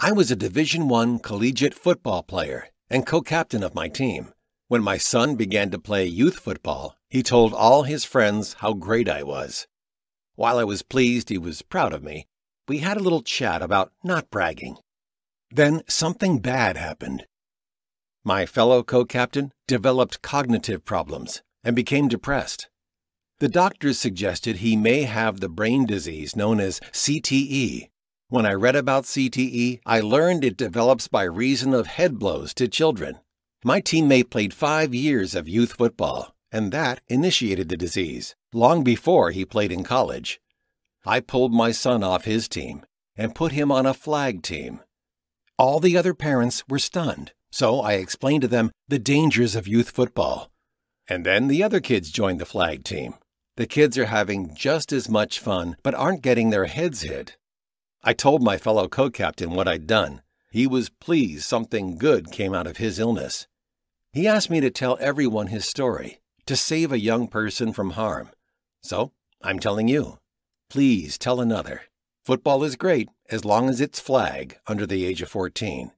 I was a Division I collegiate football player and co-captain of my team. When my son began to play youth football, he told all his friends how great I was. While I was pleased he was proud of me, we had a little chat about not bragging. Then something bad happened. My fellow co captain developed cognitive problems and became depressed. The doctors suggested he may have the brain disease known as CTE. When I read about CTE, I learned it develops by reason of head blows to children. My teammate played five years of youth football, and that initiated the disease, long before he played in college. I pulled my son off his team and put him on a flag team. All the other parents were stunned, so I explained to them the dangers of youth football. And then the other kids joined the flag team. The kids are having just as much fun, but aren't getting their heads hit. I told my fellow co captain what I'd done. He was pleased something good came out of his illness. He asked me to tell everyone his story, to save a young person from harm. So, I'm telling you. Please tell another. Football is great as long as it's flag under the age of 14.